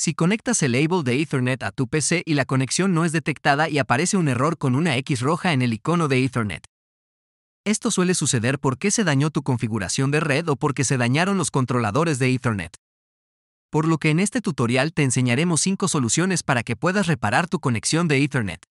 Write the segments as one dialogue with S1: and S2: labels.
S1: Si conectas el label de Ethernet a tu PC y la conexión no es detectada y aparece un error con una X roja en el icono de Ethernet. Esto suele suceder porque se dañó tu configuración de red o porque se dañaron los controladores de Ethernet. Por lo que en este tutorial te enseñaremos 5 soluciones para que puedas reparar tu conexión de Ethernet.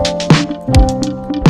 S1: うん。